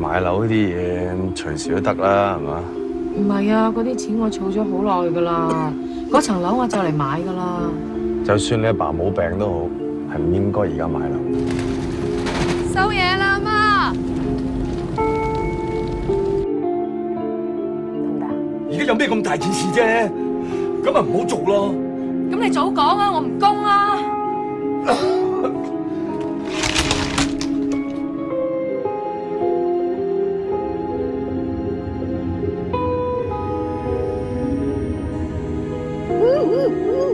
樓呢啲嘢隨時都得啦，係嘛？唔係啊，嗰啲錢我儲咗好耐噶啦，嗰層樓我就嚟買噶啦。就算你阿爸冇病都好，係唔應該而家買樓。收嘢啦，媽。而家有咩咁大件事啫？咁咪唔好做咯。咁你早講啊，我唔供啊。Woo!